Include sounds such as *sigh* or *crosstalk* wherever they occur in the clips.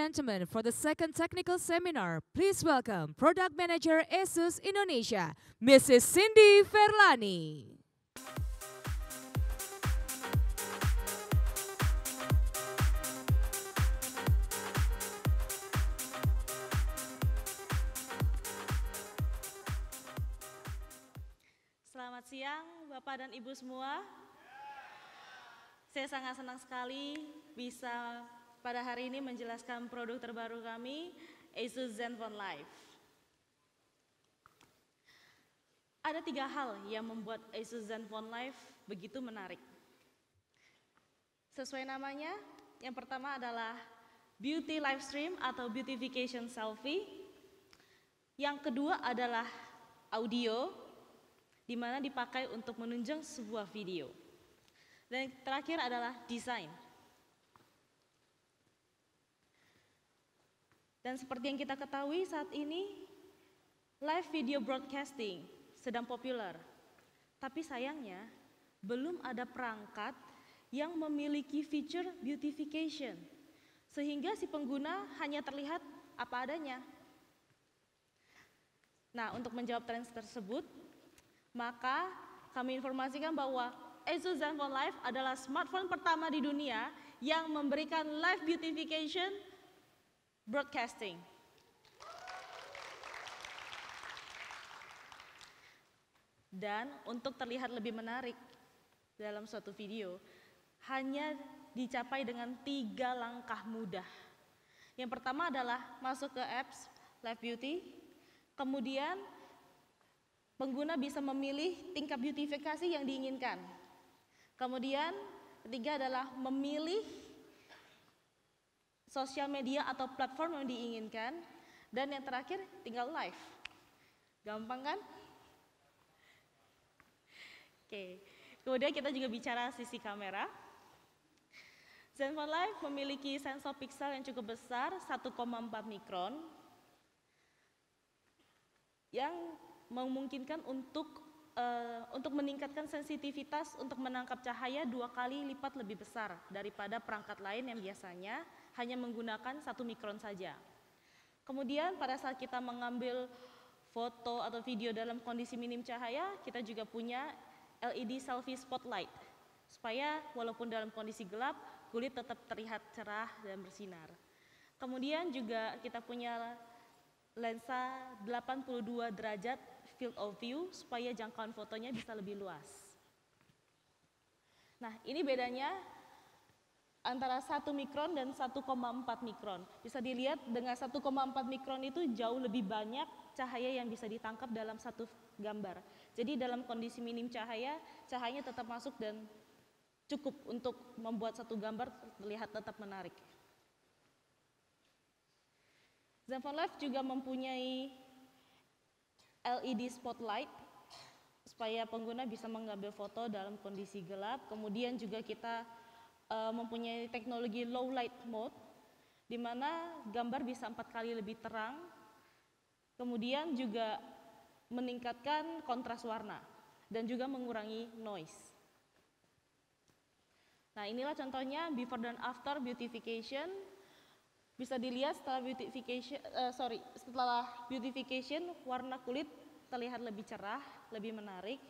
Gentlemen, for the second technical seminar, please welcome Product Manager ASUS Indonesia, Mrs. Cindy Ferlani. Selamat siang Bapak dan Ibu semua. Saya sangat senang sekali bisa pada hari ini menjelaskan produk terbaru kami, Asus Zenfone Live. Ada tiga hal yang membuat Asus Zenfone Live begitu menarik. Sesuai namanya, yang pertama adalah beauty live stream atau beautification selfie. Yang kedua adalah audio, di mana dipakai untuk menunjang sebuah video. Dan yang terakhir adalah desain. Dan seperti yang kita ketahui saat ini, live video broadcasting sedang populer. Tapi sayangnya, belum ada perangkat yang memiliki fitur beautification. Sehingga si pengguna hanya terlihat apa adanya. Nah, untuk menjawab tren tersebut, maka kami informasikan bahwa Asus Zenfone Live adalah smartphone pertama di dunia yang memberikan live beautification broadcasting. Dan untuk terlihat lebih menarik dalam suatu video, hanya dicapai dengan tiga langkah mudah. Yang pertama adalah masuk ke apps Live Beauty, kemudian pengguna bisa memilih tingkat beautifikasi yang diinginkan. Kemudian ketiga adalah memilih sosial media atau platform yang diinginkan. Dan yang terakhir tinggal live. Gampang kan? Oke, kemudian kita juga bicara sisi kamera. Zenfone Live memiliki sensor pixel yang cukup besar, 1,4 mikron, yang memungkinkan untuk uh, untuk meningkatkan sensitivitas untuk menangkap cahaya dua kali lipat lebih besar daripada perangkat lain yang biasanya hanya menggunakan satu mikron saja. Kemudian pada saat kita mengambil foto atau video dalam kondisi minim cahaya, kita juga punya LED selfie spotlight supaya walaupun dalam kondisi gelap kulit tetap terlihat cerah dan bersinar. Kemudian juga kita punya lensa 82 derajat field of view supaya jangkauan fotonya bisa lebih luas. Nah, ini bedanya antara 1 mikron dan 1,4 mikron. Bisa dilihat dengan 1,4 mikron itu jauh lebih banyak cahaya yang bisa ditangkap dalam satu gambar. Jadi dalam kondisi minim cahaya, cahayanya tetap masuk dan cukup untuk membuat satu gambar terlihat tetap menarik. Zenfone Live juga mempunyai LED spotlight supaya pengguna bisa mengambil foto dalam kondisi gelap. Kemudian juga kita uh, mempunyai teknologi low light mode di mana gambar bisa empat kali lebih terang. Kemudian juga meningkatkan kontras warna dan juga mengurangi noise. Nah, inilah contohnya before dan after beautification. Bisa dilihat setelah beautification uh, sorry, setelah beautification warna kulit terlihat lebih cerah, lebih menarik.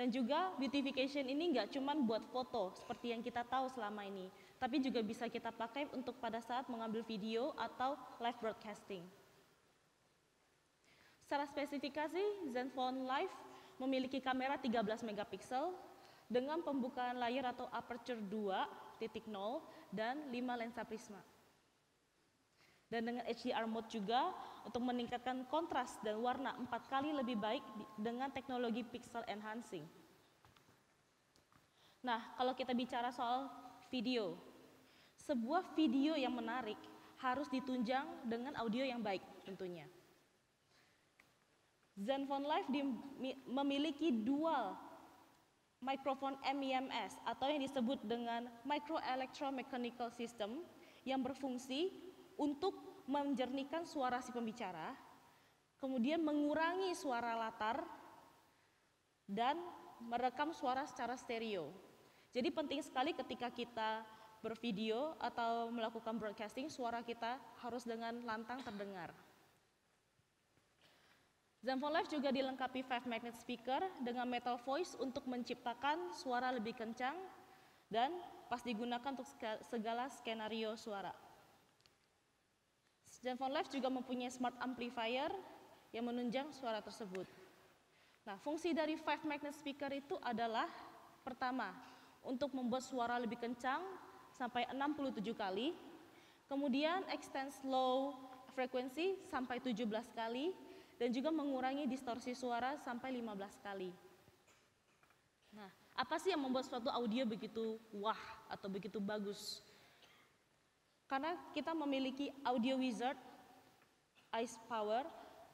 Dan juga beautification ini nggak cuma buat foto seperti yang kita tahu selama ini, tapi juga bisa kita pakai untuk pada saat mengambil video atau live broadcasting. Secara spesifikasi, Zenfone Live memiliki kamera 13 megapiksel dengan pembukaan layar atau aperture 2.0 dan 5 lensa prisma. Dan dengan HDR mode juga untuk meningkatkan kontras dan warna empat kali lebih baik dengan teknologi pixel enhancing. Nah, kalau kita bicara soal video, sebuah video yang menarik harus ditunjang dengan audio yang baik tentunya. Zenfone Live memiliki dual mikrofon MEMS atau yang disebut dengan Micro Electromechanical System yang berfungsi untuk menjernihkan suara si pembicara, kemudian mengurangi suara latar, dan merekam suara secara stereo. Jadi penting sekali ketika kita bervideo atau melakukan broadcasting, suara kita harus dengan lantang terdengar. Zenfone Live juga dilengkapi 5 magnet speaker dengan metal voice untuk menciptakan suara lebih kencang dan pas digunakan untuk segala skenario suara. Zenfone Live juga mempunyai smart amplifier yang menunjang suara tersebut. Nah, fungsi dari 5 magnet speaker itu adalah pertama, untuk membuat suara lebih kencang sampai 67 kali, kemudian extend slow frekuensi sampai 17 kali, dan juga mengurangi distorsi suara sampai 15 kali. Nah, apa sih yang membuat suatu audio begitu wah atau begitu bagus? Karena kita memiliki audio wizard, ice power,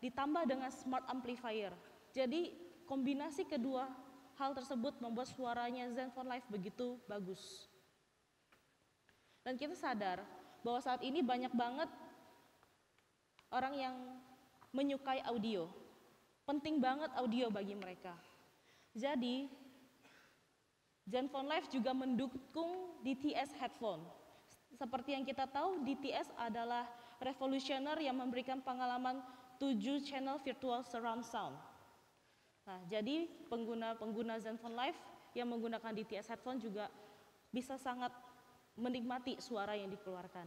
ditambah dengan smart amplifier. Jadi kombinasi kedua hal tersebut membuat suaranya Zenfone Live begitu bagus. Dan kita sadar bahwa saat ini banyak banget orang yang menyukai audio. Penting banget audio bagi mereka. Jadi, Zenfone Live juga mendukung DTS headphone. Seperti yang kita tahu, DTS adalah revolutioner yang memberikan pengalaman 7 channel virtual surround sound. Nah, jadi pengguna-pengguna Zenfone Live yang menggunakan DTS headphone juga bisa sangat menikmati suara yang dikeluarkan.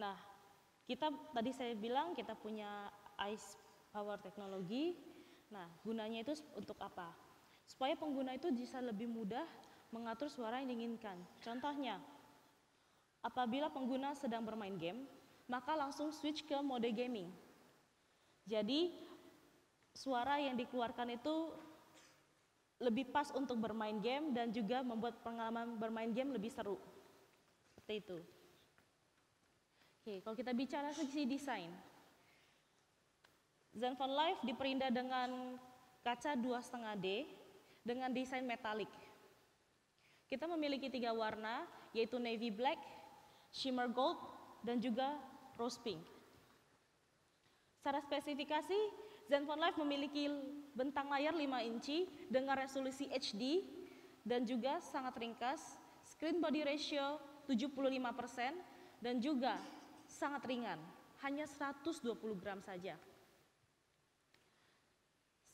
Nah, kita tadi saya bilang kita punya ice power teknologi. Nah, gunanya itu untuk apa? Supaya pengguna itu bisa lebih mudah mengatur suara yang diinginkan. Contohnya, apabila pengguna sedang bermain game, maka langsung switch ke mode gaming. Jadi, suara yang dikeluarkan itu lebih pas untuk bermain game dan juga membuat pengalaman bermain game lebih seru. Seperti itu. Oke, kalau kita bicara sisi desain, Zenfone Live diperindah dengan kaca 2,5D dengan desain metalik. Kita memiliki tiga warna, yaitu navy black, shimmer gold, dan juga rose pink. Secara spesifikasi, Zenfone Live memiliki bentang layar 5 inci dengan resolusi HD dan juga sangat ringkas, screen body ratio 75% dan juga sangat ringan, hanya 120 gram saja.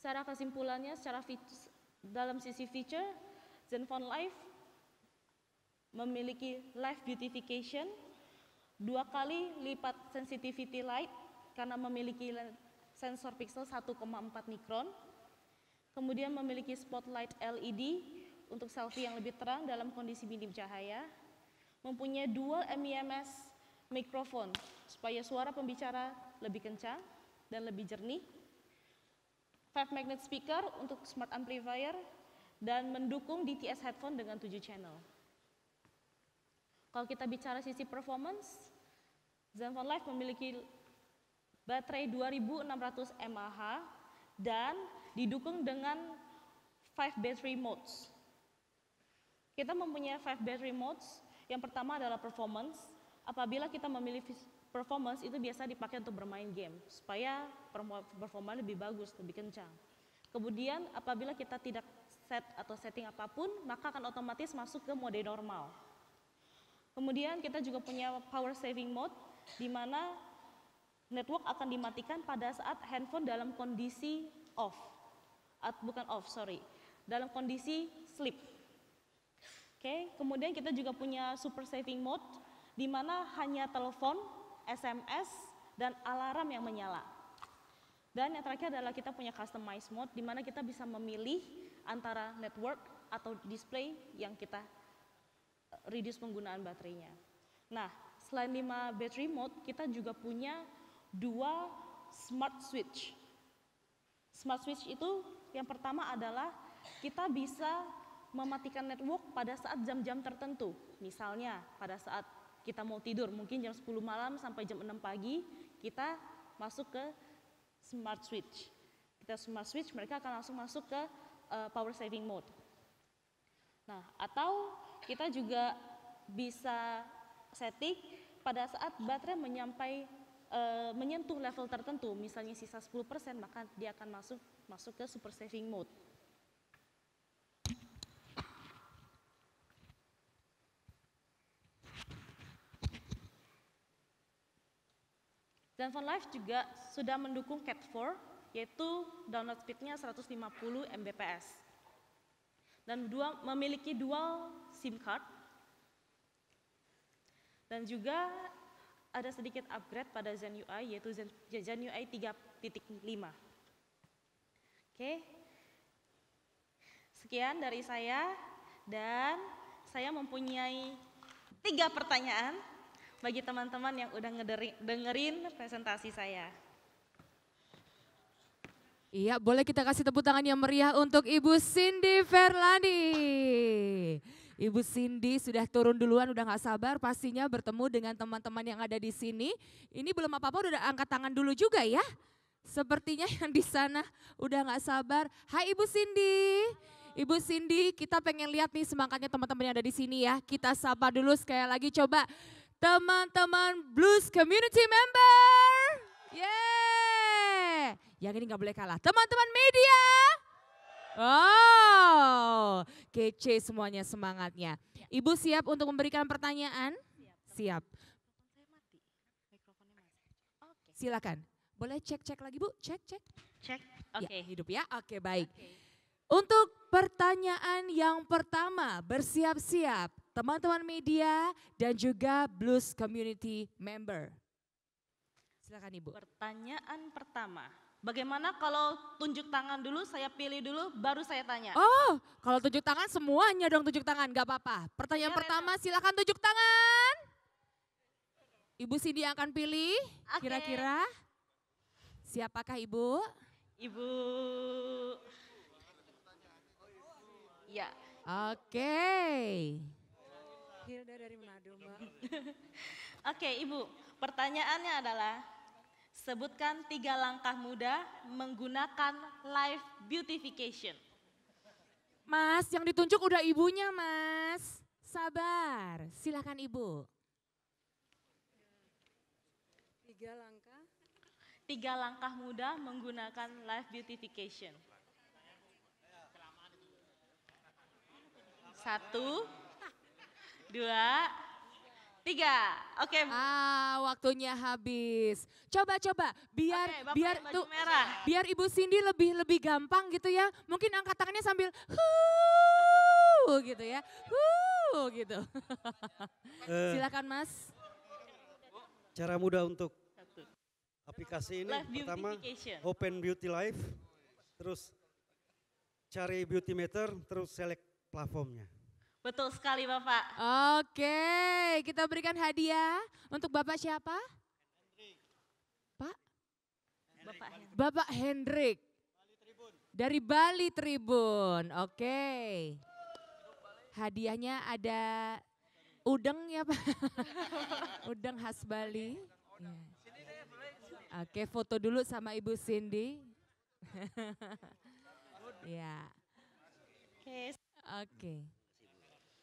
Secara kesimpulannya, secara dalam sisi feature, Zenfone Live memiliki live beautification, dua kali lipat sensitivity light karena memiliki sensor pixel 1,4 mikron, kemudian memiliki spotlight LED untuk selfie yang lebih terang dalam kondisi minim cahaya, mempunyai dual MEMS mikrofon supaya suara pembicara lebih kencang dan lebih jernih. Five magnet speaker untuk smart amplifier dan mendukung DTS headphone dengan 7 channel. Kalau kita bicara sisi performance, Zenfone Live memiliki baterai 2600 mAh dan didukung dengan 5 battery modes. Kita mempunyai 5 battery modes. Yang pertama adalah performance, apabila kita memilih performance itu biasa dipakai untuk bermain game supaya performa lebih bagus, lebih kencang. Kemudian apabila kita tidak set atau setting apa pun, maka akan otomatis masuk ke mode normal. Kemudian kita juga punya power saving mode di mana network akan dimatikan pada saat handphone dalam kondisi off. At, bukan off, sorry. Dalam kondisi sleep. Oke, okay. kemudian kita juga punya super saving mode di mana hanya telepon, SMS, dan alarm yang menyala. Dan yang terakhir adalah kita punya customize mode di mana kita bisa memilih antara network atau display yang kita reduce penggunaan baterainya. Nah, selain 5 battery mode, kita juga punya dua smart switch. Smart switch itu yang pertama adalah kita bisa mematikan network pada saat jam-jam tertentu. Misalnya pada saat kita mau tidur mungkin jam 10 malam sampai jam 6 pagi kita masuk ke smart switch kita smart switch mereka akan langsung masuk ke uh, power saving mode nah atau kita juga bisa setting pada saat baterai menyampai e, menyentuh level tertentu, misalnya sisa 10%, maka dia akan masuk masuk ke super saving mode. Dan Zenfone life juga sudah mendukung Cat4, yaitu download speednya 150 Mbps dan dua, memiliki dual SIM card dan juga ada sedikit upgrade pada Zen UI yaitu Zen, Zen UI 3.5. Oke, sekian dari saya dan saya mempunyai tiga pertanyaan bagi teman-teman yang udah dengerin presentasi saya. Iya, boleh kita kasih tepuk tangan yang meriah untuk Ibu Cindy Verlani. Ibu Cindy sudah turun duluan, udah gak sabar pastinya bertemu dengan teman-teman yang ada di sini. Ini belum apa-apa udah angkat tangan dulu juga ya. Sepertinya yang di sana udah gak sabar. Hai Ibu Cindy. Ibu Cindy, kita pengen lihat nih semangatnya teman-teman yang ada di sini ya. Kita sapa dulu sekali lagi coba teman-teman Blues Community Member. Yeah. Yang ini nggak boleh kalah. Teman-teman media. Oh, kece semuanya semangatnya. Ibu siap untuk memberikan pertanyaan? Siap. Silakan. Boleh cek-cek lagi Bu? Cek, cek. Cek. Ya, Oke. Okay. Ya, hidup ya. Oke, okay, baik. Okay. Untuk pertanyaan yang pertama, bersiap-siap teman-teman media, dan juga Blues Community Member. Silakan Ibu. Pertanyaan pertama, bagaimana kalau tunjuk tangan dulu, saya pilih dulu, baru saya tanya. Oh, kalau tunjuk tangan semuanya dong tunjuk tangan, gak apa-apa. Pertanyaan ya, pertama silakan tunjuk tangan. Ibu Cindy akan pilih, kira-kira okay. siapakah Ibu? Ibu Ya. Oke. Okay. Hilda dari Manado, Mbak. *laughs* Oke, Ibu. Pertanyaannya adalah sebutkan tiga langkah mudah menggunakan live beautification. Mas, yang ditunjuk udah ibunya, Mas. Sabar. Silakan Ibu. Tiga langkah. Tiga langkah mudah menggunakan live beautification. Satu, dua, tiga. Oke. Okay. Ah, waktunya habis. Coba coba biar okay, biar tuh merah. biar Ibu Cindy lebih lebih gampang gitu ya. Mungkin angkat tangannya sambil huh gitu ya. Huh gitu. Uh, *laughs* Silakan Mas. Cara mudah untuk aplikasi ini Life pertama Open Beauty Life, terus cari beauty meter, terus select platformnya. Betul sekali Bapak. Oke, kita berikan hadiah untuk Bapak siapa? Hendrik. Pak? Bapak Hendrik. Bapak Hendrik. Dari Bali Tribun. Oke. Hadiahnya ada udeng ya Pak? *laughs* udeng khas Bali. Ya. Oke, foto dulu sama Ibu Cindy. *laughs* ya. Oke. Oke.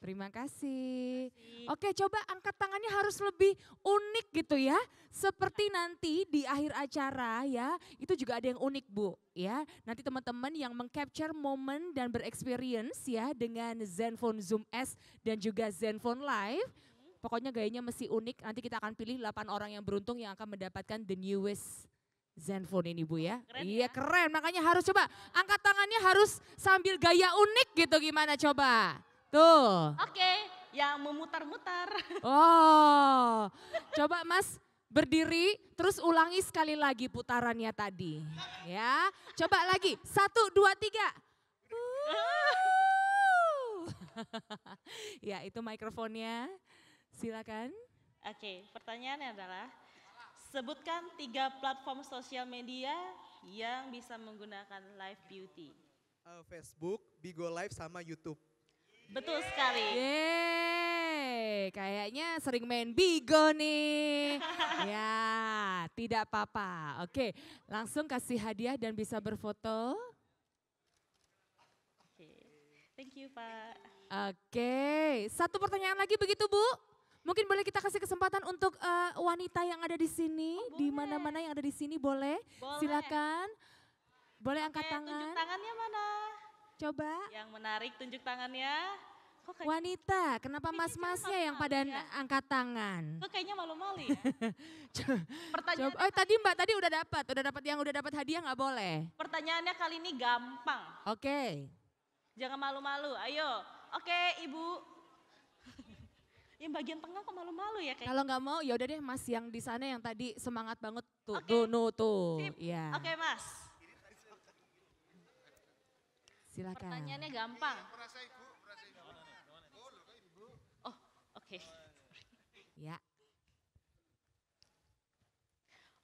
Terima kasih. Oke, coba angkat tangannya harus lebih unik gitu ya. Seperti nanti di akhir acara ya, itu juga ada yang unik Bu ya. Nanti teman-teman yang mengcapture momen dan berexperience ya dengan Zenfone Zoom S dan juga Zenfone Live. Pokoknya gayanya mesti unik. Nanti kita akan pilih 8 orang yang beruntung yang akan mendapatkan the newest Zenfone ini Bu ya. Keren iya ya? keren, makanya harus coba angkat tangannya harus sambil gaya unik gitu gimana coba. Tuh. Oke, yang memutar-mutar. *laughs* Oh, coba Mas berdiri, terus ulangi sekali lagi putarannya tadi. Ya, coba lagi, satu, dua, tiga. *laughs* ya, itu mikrofonnya. Silakan. Oke, pertanyaannya adalah sebutkan tiga platform sosial media yang bisa menggunakan live beauty. Uh, Facebook, Bigo Live, sama YouTube. Betul sekali. Yeay, kayaknya sering main bigo nih. *laughs* ya, tidak apa-apa. Oke, langsung kasih hadiah dan bisa berfoto. Oke, thank you Pak. Oke, satu pertanyaan lagi begitu Bu? Mungkin boleh kita kasih kesempatan untuk uh, wanita yang ada di sini, oh, di mana-mana yang ada di sini boleh? boleh. Silakan. Boleh Oke, angkat tangan. Tunjuk tangannya mana? Coba. Yang menarik tunjuk tangannya. Wanita, kenapa mas-masnya yang pada ya? angkat tangan? Kok kayaknya malu-malu ya? Pertanyaan *laughs* Coba, oh tadi Mbak tadi udah dapat, udah dapat yang udah dapat hadiah nggak boleh? Pertanyaannya kali ini gampang. Oke. Okay. Jangan malu-malu, ayo. Oke, okay, Ibu. *laughs* yang bagian tengah kok malu-malu ya Kalau nggak mau ya udah deh Mas yang di sana yang tadi semangat banget tuh, okay. tuh, no, tuh. Iya. Oke, okay, Mas. Silakan. Pertanyaannya gampang. Oh, oke. Okay. Ya.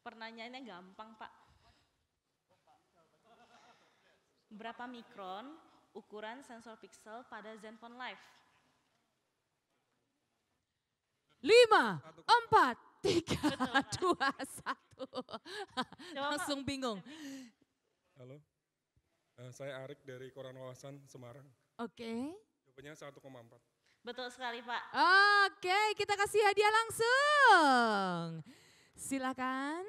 Pertanyaannya gampang, Pak. Berapa mikron ukuran sensor pixel pada Zenfone Live? Lima, empat, tiga, dua, satu. Langsung bingung. Halo, uh, saya Arik dari Koran Wawasan Semarang. Oke. Okay. Jawabannya 1,4. Betul sekali Pak. Oke, okay, kita kasih hadiah langsung. Silakan.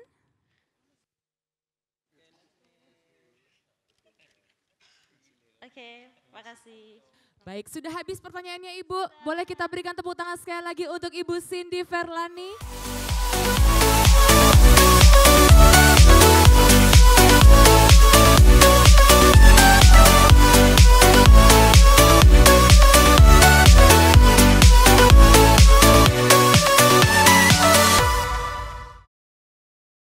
Oke, okay, makasih. Baik, sudah habis pertanyaannya Ibu. Boleh kita berikan tepuk tangan sekali lagi untuk Ibu Cindy Verlani.